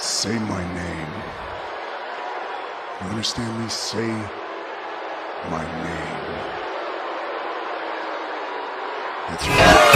Say my name. You understand me? Say my name. That's right.